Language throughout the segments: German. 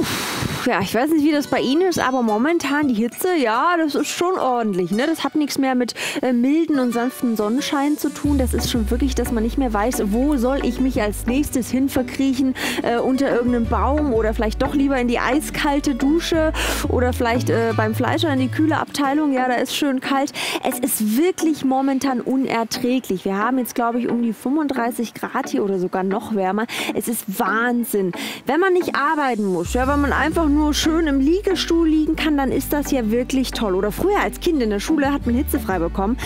Whew. Ja, ich weiß nicht, wie das bei Ihnen ist, aber momentan die Hitze, ja, das ist schon ordentlich. Ne? Das hat nichts mehr mit äh, milden und sanften Sonnenschein zu tun. Das ist schon wirklich, dass man nicht mehr weiß, wo soll ich mich als nächstes hin verkriechen, äh, unter irgendeinem Baum oder vielleicht doch lieber in die eiskalte Dusche oder vielleicht äh, beim Fleischer in die kühle Abteilung. Ja, da ist schön kalt. Es ist wirklich momentan unerträglich. Wir haben jetzt, glaube ich, um die 35 Grad hier oder sogar noch wärmer. Es ist Wahnsinn. Wenn man nicht arbeiten muss, ja, wenn man einfach nur schön im Liegestuhl liegen kann, dann ist das ja wirklich toll. Oder früher als Kind in der Schule hat man hitzefrei bekommen.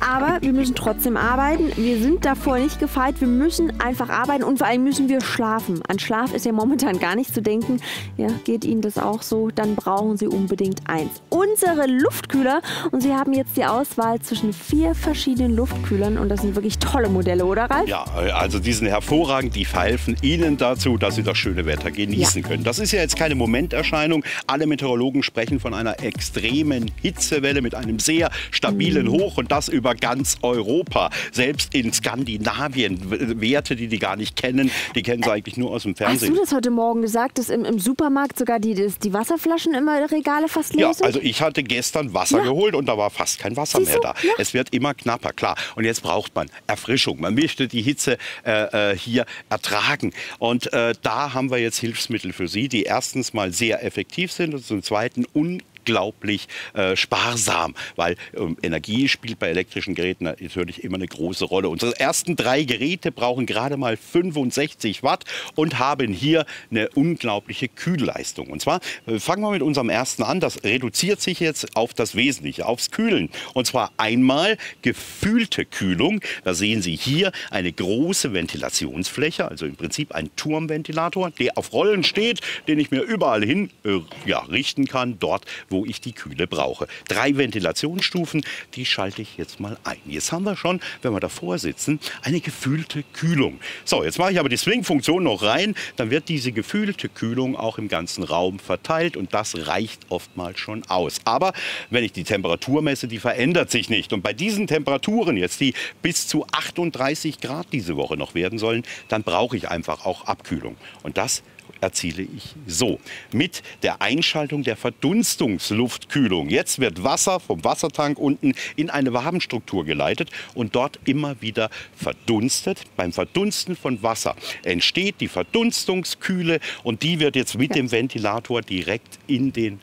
Aber wir müssen trotzdem arbeiten. Wir sind davor nicht gefeit. Wir müssen einfach arbeiten und vor allem müssen wir schlafen. An Schlaf ist ja momentan gar nicht zu denken. Ja, geht Ihnen das auch so? Dann brauchen Sie unbedingt eins. Unsere Luftkühler. Und Sie haben jetzt die Auswahl zwischen vier verschiedenen Luftkühlern. Und das sind wirklich tolle Modelle, oder Ralf? Ja, also die sind hervorragend. Die verhelfen Ihnen dazu, dass Sie das schöne Wetter genießen ja. können. Das ist ja jetzt keine Momenterscheinung. Alle Meteorologen sprechen von einer extremen Hitzewelle mit einem sehr stabilen mhm. Hoch und das über über ganz Europa. Selbst in Skandinavien, Werte, die die gar nicht kennen, die kennen sie eigentlich nur aus dem Fernsehen. Hast du das heute Morgen gesagt, dass im, im Supermarkt sogar die, die Wasserflaschen immer Regale fast leer sind? Ja, also ich hatte gestern Wasser ja. geholt und da war fast kein Wasser Siehst mehr da. Ja. Es wird immer knapper, klar. Und jetzt braucht man Erfrischung. Man möchte die Hitze äh, äh, hier ertragen. Und äh, da haben wir jetzt Hilfsmittel für Sie, die erstens mal sehr effektiv sind und zum Zweiten un unglaublich äh, sparsam, weil ähm, Energie spielt bei elektrischen Geräten natürlich immer eine große Rolle. Unsere ersten drei Geräte brauchen gerade mal 65 Watt und haben hier eine unglaubliche Kühlleistung. Und zwar äh, fangen wir mit unserem ersten an. Das reduziert sich jetzt auf das Wesentliche, aufs Kühlen. Und zwar einmal gefühlte Kühlung. Da sehen Sie hier eine große Ventilationsfläche, also im Prinzip ein Turmventilator, der auf Rollen steht, den ich mir überall hin äh, ja, richten kann, dort, wo ich die Kühle brauche. Drei Ventilationsstufen, die schalte ich jetzt mal ein. Jetzt haben wir schon, wenn wir davor sitzen, eine gefühlte Kühlung. So, jetzt mache ich aber die Swing-Funktion noch rein, dann wird diese gefühlte Kühlung auch im ganzen Raum verteilt und das reicht oftmals schon aus. Aber wenn ich die Temperatur messe, die verändert sich nicht. Und bei diesen Temperaturen jetzt, die bis zu 38 Grad diese Woche noch werden sollen, dann brauche ich einfach auch Abkühlung. Und das erziele ich so. Mit der Einschaltung der Verdunstungsluftkühlung. Jetzt wird Wasser vom Wassertank unten in eine Wabenstruktur geleitet und dort immer wieder verdunstet. Beim Verdunsten von Wasser entsteht die Verdunstungskühle und die wird jetzt mit dem Ventilator direkt in den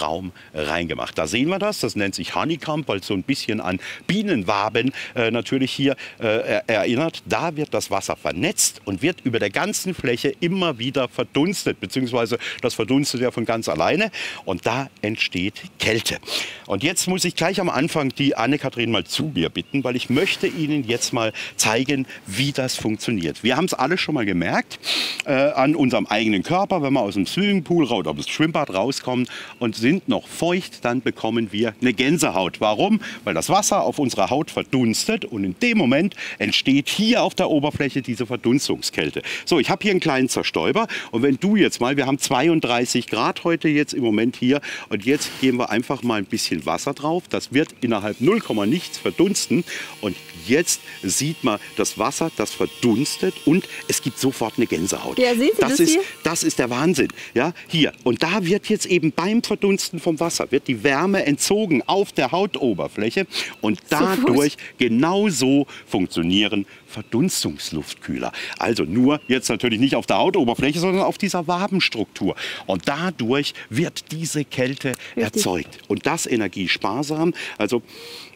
Raum reingemacht. Da sehen wir das, das nennt sich Honeycomb, weil es so ein bisschen an Bienenwaben äh, natürlich hier äh, erinnert. Da wird das Wasser vernetzt und wird über der ganzen Fläche immer wieder verdunstet, beziehungsweise das verdunstet ja von ganz alleine und da entsteht Kälte. Und jetzt muss ich gleich am Anfang die Anne-Kathrin mal zu mir bitten, weil ich möchte Ihnen jetzt mal zeigen, wie das funktioniert. Wir haben es alle schon mal gemerkt äh, an unserem eigenen Körper, wenn wir aus dem Swimmingpool oder aus dem Schwimmbad rauskommen und sind noch feucht, dann bekommen wir eine Gänsehaut. Warum? Weil das Wasser auf unserer Haut verdunstet und in dem Moment entsteht hier auf der Oberfläche diese Verdunstungskälte. So, ich habe hier einen kleinen Zerstäuber und wenn du jetzt mal, wir haben 32 Grad heute jetzt im Moment hier und jetzt geben wir einfach mal ein bisschen Wasser drauf. Das wird innerhalb 0, nichts verdunsten und jetzt sieht man das Wasser, das verdunstet und es gibt sofort eine Gänsehaut. Ja, sehen Sie das, das ist, hier? Das ist der Wahnsinn. Ja, hier. Und da wird jetzt eben beim Verdunsten vom Wasser, wird die Wärme entzogen auf der Hautoberfläche und dadurch genauso funktionieren Verdunstungsluftkühler. Also nur jetzt natürlich nicht auf der Hautoberfläche, sondern auf dieser Wabenstruktur. Und dadurch wird diese Kälte Richtig. erzeugt. Und das energiesparsam. Also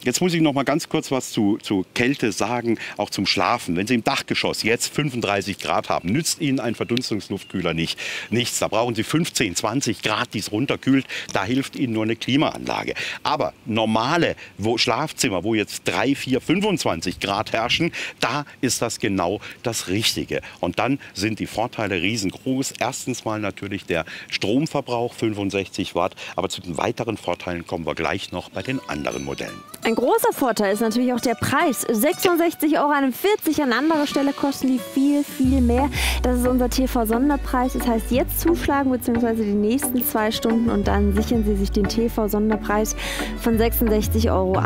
jetzt muss ich noch mal ganz kurz was zu, zu Kälte sagen, auch zum Schlafen. Wenn Sie im Dachgeschoss jetzt 35 Grad haben, nützt Ihnen ein Verdunstungsluftkühler nicht. Nichts. Da brauchen Sie 15, 20 Grad, die es runterkühlt. Da hilft Ihnen nur eine Klimaanlage. Aber normale wo Schlafzimmer, wo jetzt 3, 4, 25 Grad herrschen, da ist das genau das Richtige. Und dann sind die Vorteile riesengroß. Erstens mal natürlich der Stromverbrauch, 65 Watt. Aber zu den weiteren Vorteilen kommen wir gleich noch bei den anderen Modellen. Ein großer Vorteil ist natürlich auch der Preis. 66,41 Euro. An anderer Stelle kosten die viel, viel mehr. Das ist unser TV-Sonderpreis. Das heißt, jetzt zuschlagen bzw. die nächsten zwei Stunden und dann an, sichern Sie sich den TV-Sonderpreis von 66,41 Euro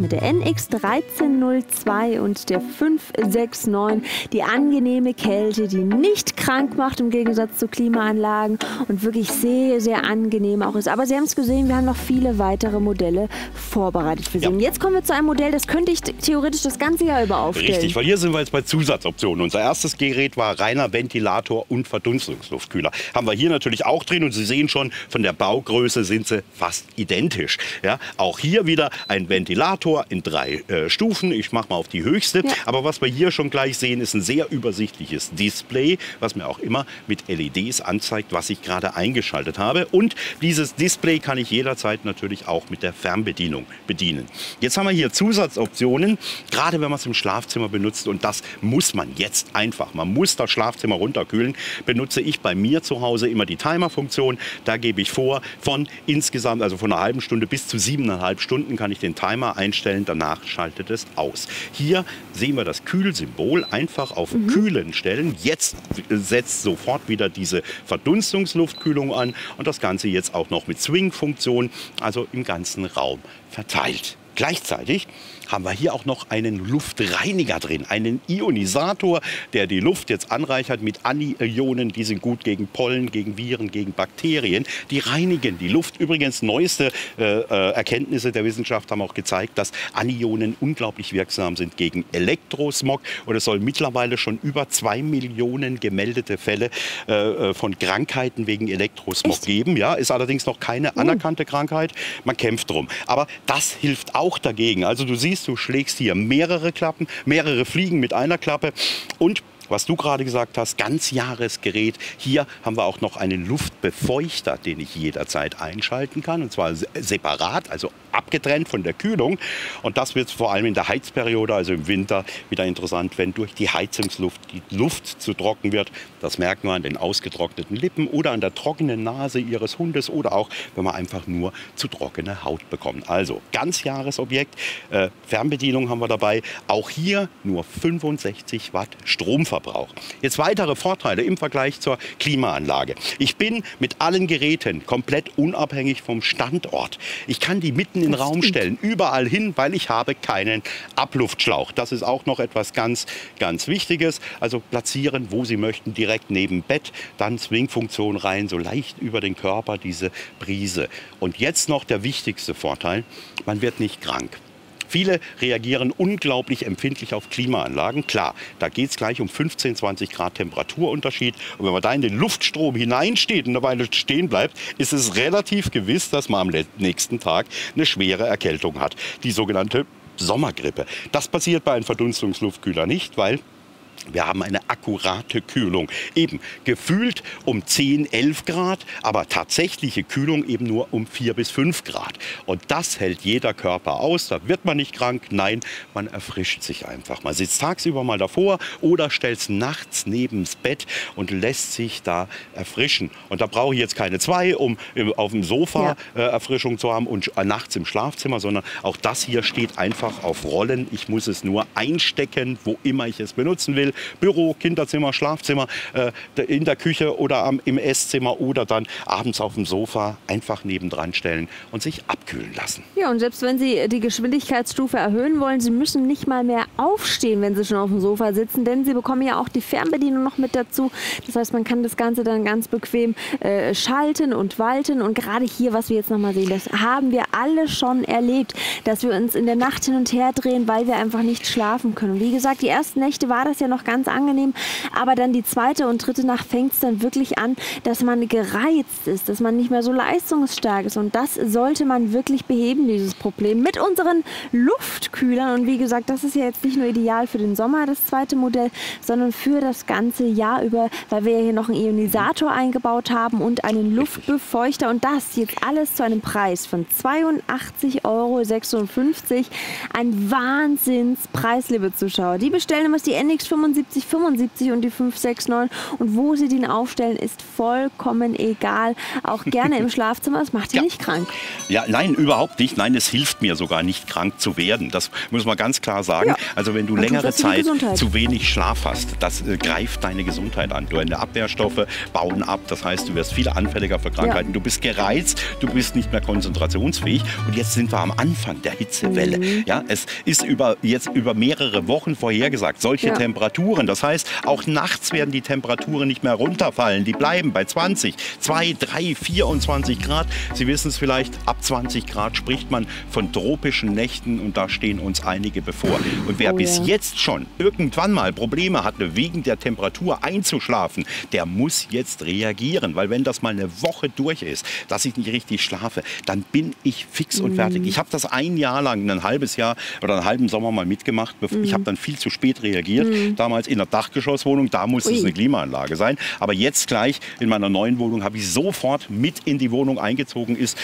mit der NX 1302 und der 569. Die angenehme Kälte, die nicht krank macht im Gegensatz zu Klimaanlagen und wirklich sehr, sehr angenehm auch ist. Aber Sie haben es gesehen, wir haben noch viele weitere Modelle vorbereitet für Sie. Ja. Und jetzt kommen wir zu einem Modell, das könnte ich theoretisch das ganze Jahr über aufstellen. Richtig, weil hier sind wir jetzt bei Zusatzoptionen. Unser erstes Gerät war reiner Ventilator und Verdunstungsluftkühler. Haben wir hier natürlich auch drin und Sie sehen schon, von der Baugröße sind sie fast identisch. Ja, auch hier wieder ein Ventilator in drei äh, Stufen. Ich mache mal auf die höchste. Ja. Aber was wir hier schon gleich sehen, ist ein sehr übersichtliches Display, was mir auch immer mit LEDs anzeigt, was ich gerade eingeschaltet habe. Und dieses Display kann ich jederzeit natürlich auch mit der Fernbedienung bedienen. Jetzt haben wir hier Zusatzoptionen, gerade wenn man es im Schlafzimmer benutzt. Und das muss man jetzt einfach. Man muss das Schlafzimmer runterkühlen. Benutze ich bei mir zu Hause immer die Timer-Funktion. Da gebe ich vor, von insgesamt, also von einer halben Stunde bis zu siebeneinhalb Stunden kann ich den Timer einstellen. Danach schaltet es aus. Hier sehen wir das Kühlsymbol. Einfach auf mhm. Kühlen stellen. Jetzt setzt sofort wieder diese Verdunstungsluftkühlung an und das Ganze jetzt auch noch mit Swing-Funktion, also im ganzen Raum verteilt. Gleichzeitig haben wir hier auch noch einen Luftreiniger drin, einen Ionisator, der die Luft jetzt anreichert mit Anionen. Die sind gut gegen Pollen, gegen Viren, gegen Bakterien. Die reinigen die Luft. Übrigens neueste äh, äh, Erkenntnisse der Wissenschaft haben auch gezeigt, dass Anionen unglaublich wirksam sind gegen Elektrosmog. Und es soll mittlerweile schon über zwei Millionen gemeldete Fälle äh, äh von Krankheiten wegen Elektrosmog Echt? geben. Ja, ist allerdings noch keine uh. anerkannte Krankheit. Man kämpft drum. Aber das hilft auch dagegen. Also du siehst, du schlägst hier mehrere Klappen, mehrere Fliegen mit einer Klappe und was du gerade gesagt hast, Ganzjahresgerät. Hier haben wir auch noch einen Luftbefeuchter, den ich jederzeit einschalten kann. Und zwar separat, also abgetrennt von der Kühlung. Und das wird vor allem in der Heizperiode, also im Winter, wieder interessant, wenn durch die Heizungsluft die Luft zu trocken wird. Das merken wir an den ausgetrockneten Lippen oder an der trockenen Nase Ihres Hundes oder auch, wenn man einfach nur zu trockene Haut bekommt. Also Ganzjahresobjekt. Äh, Fernbedienung haben wir dabei. Auch hier nur 65 Watt Stromverbrauch. Jetzt weitere Vorteile im Vergleich zur Klimaanlage. Ich bin mit allen Geräten komplett unabhängig vom Standort. Ich kann die mitten in den Raum stellen, überall hin, weil ich habe keinen Abluftschlauch. Das ist auch noch etwas ganz, ganz Wichtiges. Also platzieren, wo Sie möchten, direkt neben Bett, dann Swing-Funktion rein, so leicht über den Körper diese Brise. Und jetzt noch der wichtigste Vorteil, man wird nicht krank. Viele reagieren unglaublich empfindlich auf Klimaanlagen. Klar, da geht es gleich um 15, 20 Grad Temperaturunterschied. Und wenn man da in den Luftstrom hineinsteht und eine Weile stehen bleibt, ist es relativ gewiss, dass man am nächsten Tag eine schwere Erkältung hat. Die sogenannte Sommergrippe. Das passiert bei einem Verdunstungsluftkühler nicht, weil wir haben eine akkurate Kühlung. Eben gefühlt um 10, 11 Grad, aber tatsächliche Kühlung eben nur um 4 bis 5 Grad. Und das hält jeder Körper aus. Da wird man nicht krank. Nein, man erfrischt sich einfach. Man sitzt tagsüber mal davor oder stellt es nachts neben's Bett und lässt sich da erfrischen. Und da brauche ich jetzt keine zwei, um auf dem Sofa ja. äh, Erfrischung zu haben und äh, nachts im Schlafzimmer, sondern auch das hier steht einfach auf Rollen. Ich muss es nur einstecken, wo immer ich es benutzen will. Büro, Kinderzimmer, Schlafzimmer, äh, in der Küche oder am, im Esszimmer oder dann abends auf dem Sofa einfach nebendran stellen und sich abkühlen lassen. Ja, und selbst wenn Sie die Geschwindigkeitsstufe erhöhen wollen, Sie müssen nicht mal mehr aufstehen, wenn Sie schon auf dem Sofa sitzen, denn Sie bekommen ja auch die Fernbedienung noch mit dazu. Das heißt, man kann das Ganze dann ganz bequem äh, schalten und walten. Und gerade hier, was wir jetzt nochmal sehen, das haben wir alle schon erlebt, dass wir uns in der Nacht hin und her drehen, weil wir einfach nicht schlafen können. wie gesagt, die ersten Nächte war das ja noch ganz angenehm. Aber dann die zweite und dritte Nacht fängt es dann wirklich an, dass man gereizt ist, dass man nicht mehr so leistungsstark ist. Und das sollte man wirklich beheben, dieses Problem, mit unseren Luftkühlern. Und wie gesagt, das ist ja jetzt nicht nur ideal für den Sommer, das zweite Modell, sondern für das ganze Jahr über, weil wir ja hier noch einen Ionisator eingebaut haben und einen Luftbefeuchter. Und das jetzt alles zu einem Preis von 82,56 Euro. Ein Wahnsinnspreis, liebe Zuschauer. Die bestellen immer die NX 75 74, 75 und die 569. Und wo Sie den aufstellen, ist vollkommen egal. Auch gerne im Schlafzimmer. Das macht Sie ja. nicht krank. Ja, nein, überhaupt nicht. Nein, es hilft mir sogar nicht krank zu werden. Das muss man ganz klar sagen. Ja. Also wenn du längere Zeit zu wenig Schlaf hast, das äh, greift deine Gesundheit an. Deine Abwehrstoffe bauen ab. Das heißt, du wirst viel anfälliger für Krankheiten. Ja. Du bist gereizt, du bist nicht mehr konzentrationsfähig. Und jetzt sind wir am Anfang der Hitzewelle. Mhm. Ja, es ist über, jetzt über mehrere Wochen vorhergesagt. Solche ja. Temperaturen. Das heißt, auch nachts werden die Temperaturen nicht mehr runterfallen. Die bleiben bei 20, 2, 3, 24 Grad. Sie wissen es vielleicht, ab 20 Grad spricht man von tropischen Nächten und da stehen uns einige bevor. Und wer oh, bis ja. jetzt schon irgendwann mal Probleme hatte, wegen der Temperatur einzuschlafen, der muss jetzt reagieren. Weil wenn das mal eine Woche durch ist, dass ich nicht richtig schlafe, dann bin ich fix und fertig. Mhm. Ich habe das ein Jahr lang, ein halbes Jahr oder einen halben Sommer mal mitgemacht. Ich habe dann viel zu spät reagiert. Mhm. Damals in der Dachgeschosswohnung, da musste Ui. es eine Klimaanlage sein. Aber jetzt gleich in meiner neuen Wohnung habe ich sofort mit in die Wohnung eingezogen ist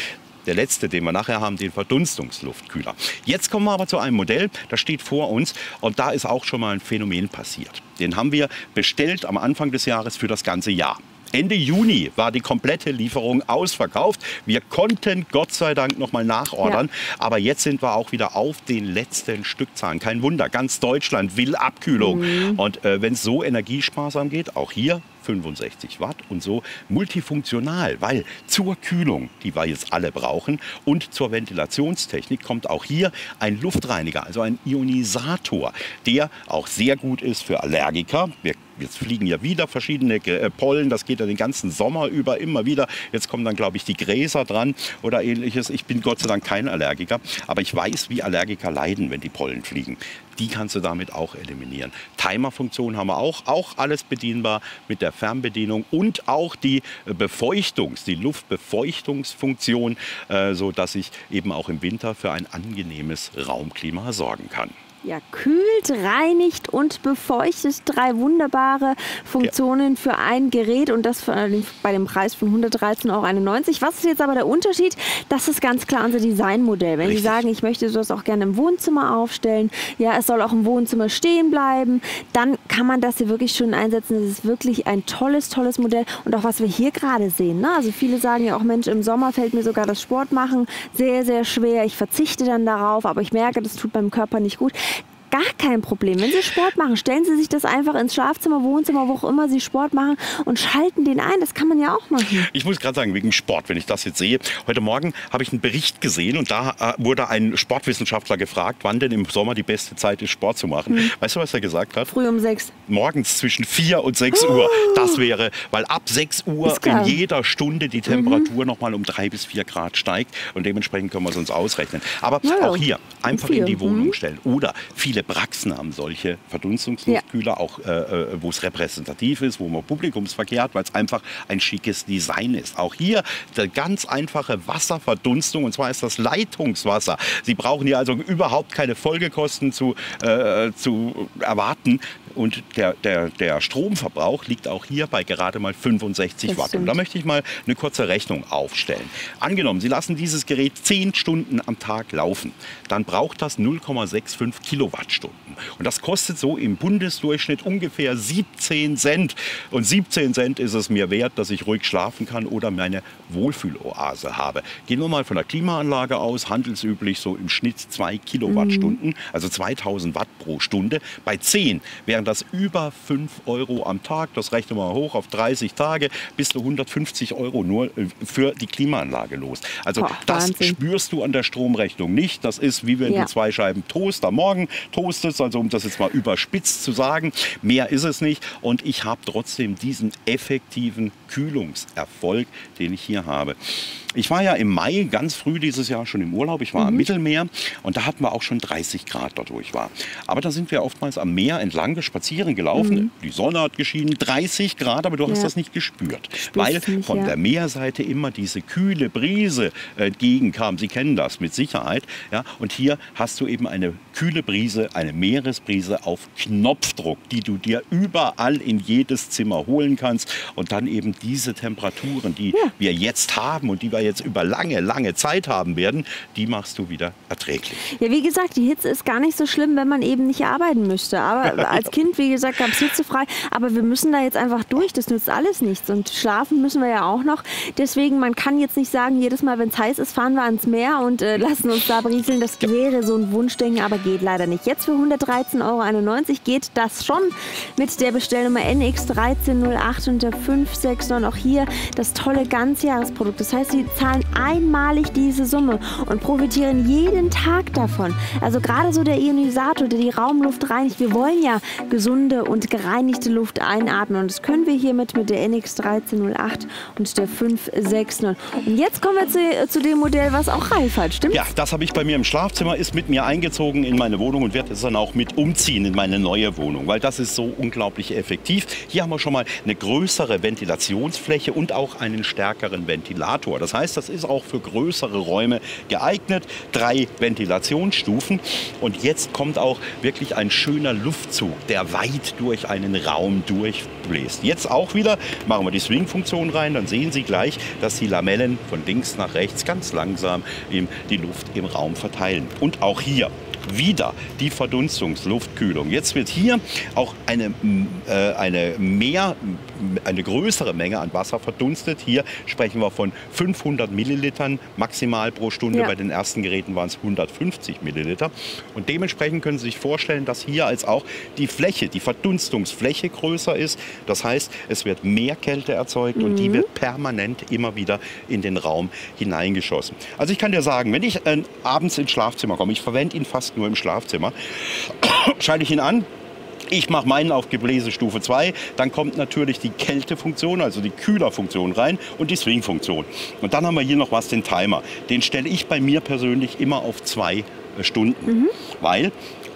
der letzte, den wir nachher haben, den Verdunstungsluftkühler. Jetzt kommen wir aber zu einem Modell, das steht vor uns und da ist auch schon mal ein Phänomen passiert. Den haben wir bestellt am Anfang des Jahres für das ganze Jahr. Ende Juni war die komplette Lieferung ausverkauft. Wir konnten Gott sei Dank noch mal nachordern. Ja. Aber jetzt sind wir auch wieder auf den letzten Stückzahlen. Kein Wunder, ganz Deutschland will Abkühlung. Mhm. Und äh, wenn es so energiesparsam geht, auch hier 65 Watt und so multifunktional, weil zur Kühlung, die wir jetzt alle brauchen, und zur Ventilationstechnik kommt auch hier ein Luftreiniger, also ein Ionisator, der auch sehr gut ist für Allergiker. Wir Jetzt fliegen ja wieder verschiedene äh, Pollen, das geht ja den ganzen Sommer über immer wieder. Jetzt kommen dann, glaube ich, die Gräser dran oder ähnliches. Ich bin Gott sei Dank kein Allergiker, aber ich weiß, wie Allergiker leiden, wenn die Pollen fliegen die kannst du damit auch eliminieren. Timer-Funktion haben wir auch, auch alles bedienbar mit der Fernbedienung und auch die Befeuchtungs-, die Luftbefeuchtungsfunktion, äh, sodass ich eben auch im Winter für ein angenehmes Raumklima sorgen kann. Ja, kühlt, reinigt und befeuchtet. Drei wunderbare Funktionen ja. für ein Gerät und das bei dem Preis von 113,91 Euro. Was ist jetzt aber der Unterschied? Das ist ganz klar unser Designmodell. Wenn Richtig. Sie sagen, ich möchte das auch gerne im Wohnzimmer aufstellen, ja, es soll auch im Wohnzimmer stehen bleiben, dann kann man das hier wirklich schon einsetzen. Das ist wirklich ein tolles, tolles Modell. Und auch was wir hier gerade sehen. Ne? Also viele sagen ja auch, Mensch, im Sommer fällt mir sogar das Sport machen sehr, sehr schwer. Ich verzichte dann darauf, aber ich merke, das tut meinem Körper nicht gut. Gar kein Problem. Wenn Sie Sport machen, stellen Sie sich das einfach ins Schlafzimmer, Wohnzimmer, wo auch immer Sie Sport machen und schalten den ein. Das kann man ja auch machen. Ich muss gerade sagen, wegen Sport, wenn ich das jetzt sehe. Heute Morgen habe ich einen Bericht gesehen und da äh, wurde ein Sportwissenschaftler gefragt, wann denn im Sommer die beste Zeit ist, Sport zu machen. Hm. Weißt du, was er gesagt hat? Früh um sechs. Morgens zwischen vier und sechs oh. Uhr. Das wäre, weil ab sechs Uhr in jeder Stunde die Temperatur mhm. noch mal um drei bis vier Grad steigt und dementsprechend können wir es uns ausrechnen. Aber ja, auch hier einfach in die Wohnung mhm. stellen. Oder viele Viele Praxen haben solche Verdunstungsluftkühler, ja. auch äh, äh, wo es repräsentativ ist, wo man Publikumsverkehr hat, weil es einfach ein schickes Design ist. Auch hier die ganz einfache Wasserverdunstung, und zwar ist das Leitungswasser. Sie brauchen hier also überhaupt keine Folgekosten zu, äh, zu erwarten. Und der, der, der Stromverbrauch liegt auch hier bei gerade mal 65 Watt. Und da möchte ich mal eine kurze Rechnung aufstellen. Angenommen, Sie lassen dieses Gerät 10 Stunden am Tag laufen, dann braucht das 0,65 Kilowattstunden. Und das kostet so im Bundesdurchschnitt ungefähr 17 Cent. Und 17 Cent ist es mir wert, dass ich ruhig schlafen kann oder meine Wohlfühloase habe. Gehen wir mal von der Klimaanlage aus, handelsüblich so im Schnitt 2 Kilowattstunden, mhm. also 2000 Watt pro Stunde. Bei 10 wären das über 5 Euro am Tag. Das rechnen wir mal hoch auf 30 Tage, bis zu 150 Euro nur äh, für die Klimaanlage los. Also Boah, das Wahnsinn. spürst du an der Stromrechnung nicht. Das ist wie wenn ja. du zwei Scheiben Toast am Morgen toastest, also um das jetzt mal überspitzt zu sagen. Mehr ist es nicht. Und ich habe trotzdem diesen effektiven Kühlungserfolg, den ich hier habe. Ich war ja im Mai ganz früh dieses Jahr schon im Urlaub. Ich war mhm. am Mittelmeer und da hatten wir auch schon 30 Grad dort, wo ich war. Aber da sind wir oftmals am Meer entlang spazieren gelaufen. Mhm. Die Sonne hat geschienen, 30 Grad, aber du hast das nicht gespürt. Spürst weil nicht, von ja. der Meerseite immer diese kühle Brise entgegenkam. Sie kennen das mit Sicherheit. Ja? Und hier hast du eben eine kühle Brise, eine Meeresbrise auf Knopfdruck, die du dir überall in jedes Zimmer holen kannst. Und dann eben diese Temperaturen, die ja. wir jetzt haben und die wir wir jetzt über lange, lange Zeit haben werden, die machst du wieder erträglich. Ja, wie gesagt, die Hitze ist gar nicht so schlimm, wenn man eben nicht arbeiten müsste. Aber als Kind Kind, wie gesagt, gab es hitzefrei. Aber wir müssen da jetzt einfach durch. Das nützt alles nichts. Und schlafen müssen wir ja auch noch. Deswegen, man kann jetzt nicht sagen, jedes Mal, wenn es heiß ist, fahren wir ans Meer und äh, lassen uns da berieseln. Das wäre so ein Wunschdenken, aber geht leider nicht. Jetzt für 113,91 Euro geht das schon mit der Bestellnummer NX1308 und der 569. Auch hier das tolle Ganzjahresprodukt. Das heißt, Sie zahlen einmalig diese Summe und profitieren jeden Tag davon. Also gerade so der Ionisator, der die Raumluft reinigt. Wir wollen ja gesunde und gereinigte Luft einatmen und das können wir hiermit mit der NX1308 und der 560. Und jetzt kommen wir zu, zu dem Modell, was auch Ralf hat, stimmt? Ja, das habe ich bei mir im Schlafzimmer, ist mit mir eingezogen in meine Wohnung und werde es dann auch mit umziehen in meine neue Wohnung, weil das ist so unglaublich effektiv. Hier haben wir schon mal eine größere Ventilationsfläche und auch einen stärkeren Ventilator. Das heißt, das ist auch für größere Räume geeignet. Drei Ventilationsstufen und jetzt kommt auch wirklich ein schöner Luftzug, der weit durch einen Raum durchbläst. Jetzt auch wieder machen wir die Swing-Funktion rein, dann sehen Sie gleich, dass die Lamellen von links nach rechts ganz langsam die Luft im Raum verteilen. Und auch hier wieder die Verdunstungsluftkühlung. Jetzt wird hier auch eine, äh, eine mehr, eine größere Menge an Wasser verdunstet. Hier sprechen wir von 500 Millilitern maximal pro Stunde. Ja. Bei den ersten Geräten waren es 150 Milliliter. Und dementsprechend können Sie sich vorstellen, dass hier als auch die Fläche, die Verdunstungsfläche größer ist. Das heißt, es wird mehr Kälte erzeugt mhm. und die mhm. wird permanent immer wieder in den Raum hineingeschossen. Also ich kann dir sagen, wenn ich äh, abends ins Schlafzimmer komme, ich verwende ihn fast nur im Schlafzimmer, schalte ich ihn an, ich mache meinen auf Gebläsestufe 2. Dann kommt natürlich die Kältefunktion, also die Kühlerfunktion rein und die Swing-Funktion. Und dann haben wir hier noch was, den Timer. Den stelle ich bei mir persönlich immer auf zwei äh, Stunden, mhm. weil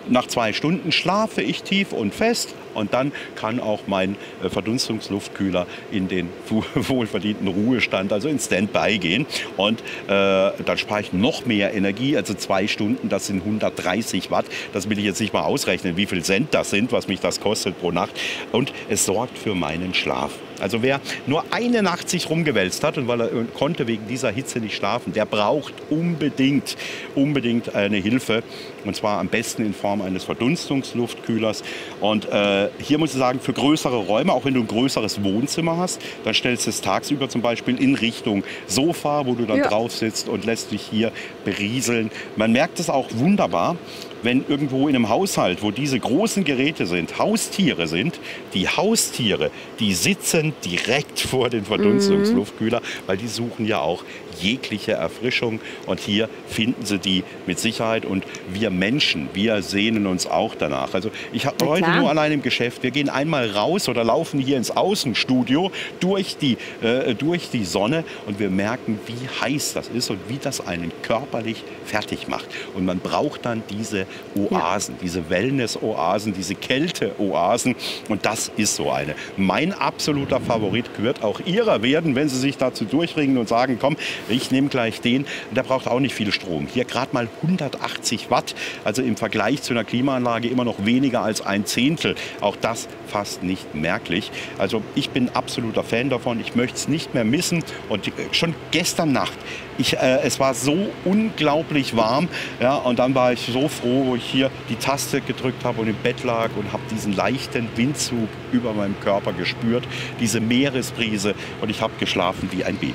nach zwei Stunden schlafe ich tief und fest und dann kann auch mein äh, Verdunstungsluftkühler in den wohlverdienten Ruhestand, also in Standby gehen. Und äh, dann spare ich noch mehr Energie, also zwei Stunden, das sind 130 Watt. Das will ich jetzt nicht mal ausrechnen, wie viel Cent das sind, was mich das kostet pro Nacht. Und es sorgt für meinen Schlaf. Also wer nur eine Nacht sich rumgewälzt hat und weil er konnte wegen dieser Hitze nicht schlafen, der braucht unbedingt, unbedingt eine Hilfe. Und zwar am besten in Form eines Verdunstungsluftkühlers. Und äh, hier muss ich sagen, für größere Räume, auch wenn du ein größeres Wohnzimmer hast, dann stellst du es tagsüber zum Beispiel in Richtung Sofa, wo du dann ja. drauf sitzt und lässt dich hier berieseln. Man merkt es auch wunderbar, wenn irgendwo in einem Haushalt, wo diese großen Geräte sind, Haustiere sind, die Haustiere, die sitzen direkt vor den Verdunstungsluftkühler, mhm. weil die suchen ja auch jegliche Erfrischung und hier finden sie die mit Sicherheit und wir Menschen, wir sehnen uns auch danach. Also ich habe heute nur allein im Geschäft, wir gehen einmal raus oder laufen hier ins Außenstudio durch die, äh, durch die Sonne und wir merken, wie heiß das ist und wie das einen körperlich fertig macht. Und man braucht dann diese Oasen, ja. diese Wellness-Oasen, diese Kälte-Oasen. Und das ist so eine. Mein absoluter Favorit wird auch Ihrer werden, wenn Sie sich dazu durchringen und sagen, komm, ich nehme gleich den. Der braucht auch nicht viel Strom. Hier gerade mal 180 Watt, also im Vergleich zu einer Klimaanlage immer noch weniger als ein Zehntel. Auch das fast nicht merklich. Also ich bin absoluter Fan davon. Ich möchte es nicht mehr missen. Und schon gestern Nacht ich, äh, es war so unglaublich warm. Ja, und dann war ich so froh, wo ich hier die Taste gedrückt habe und im Bett lag und habe diesen leichten Windzug über meinem Körper gespürt, diese Meeresbrise und ich habe geschlafen wie ein Baby.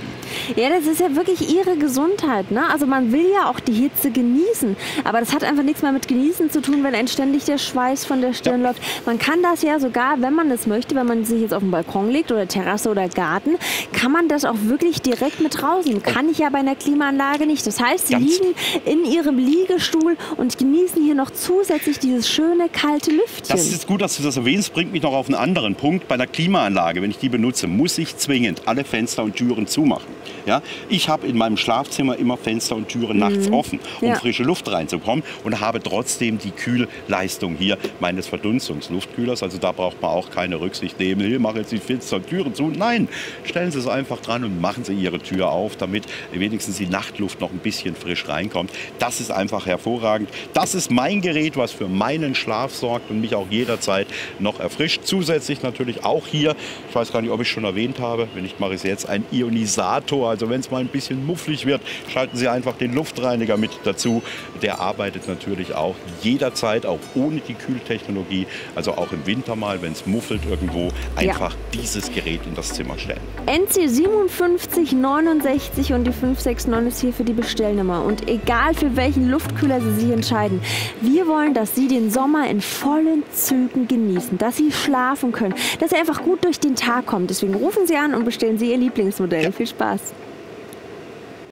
Ja, das ist ja wirklich ihre Gesundheit. Ne? Also man will ja auch die Hitze genießen, aber das hat einfach nichts mehr mit genießen zu tun, wenn ein ständig der Schweiß von der Stirn ja. läuft. Man kann das ja sogar, wenn man es möchte, wenn man sich jetzt auf den Balkon legt oder Terrasse oder Garten, kann man das auch wirklich direkt mit draußen. Kann ich ja bei einer Klimaanlage nicht. Das heißt, sie Ganz liegen in ihrem Liegestuhl und genießen hier noch zusätzlich dieses schöne kalte Lüftchen. Das ist gut, dass du das erwähnst, bringt mich noch auf einen anderen Punkt. Bei einer Klimaanlage, wenn ich die benutze, muss ich zwingend alle Fenster und Türen zumachen. Ja? Ich habe in meinem Schlafzimmer immer Fenster und Türen mhm. nachts offen, um ja. frische Luft reinzukommen und habe trotzdem die Kühlleistung hier meines Verdunstungsluftkühlers. Also da braucht man auch keine Rücksicht nehmen. Hier mache jetzt die Fenster und Türen zu. Nein, stellen Sie es einfach dran und machen Sie Ihre Tür auf, damit wenigstens die Nachtluft noch ein bisschen frisch reinkommt. Das ist einfach hervorragend. Das ist mein Gerät, was für meinen Schlaf sorgt und mich auch jederzeit noch erfrischt. Zusätzlich natürlich auch hier, ich weiß gar nicht, ob ich schon erwähnt habe, wenn nicht, mache ich es jetzt, ein Ionisator. Also wenn es mal ein bisschen mufflig wird, schalten Sie einfach den Luftreiniger mit dazu. Der arbeitet natürlich auch jederzeit, auch ohne die Kühltechnologie. Also auch im Winter mal, wenn es muffelt irgendwo, einfach ja. dieses Gerät in das Zimmer stellen. NC 5769 und die 569 ist hier für die Bestellnummer. Und egal für welchen Luftkühler Sie sich entscheiden, wir wollen, dass Sie den Sommer in vollen Zügen genießen, dass Sie schlafen können, dass Sie einfach gut durch den Tag kommen. Deswegen rufen Sie an und bestellen Sie Ihr Lieblingsmodell. Ja. Viel Spaß.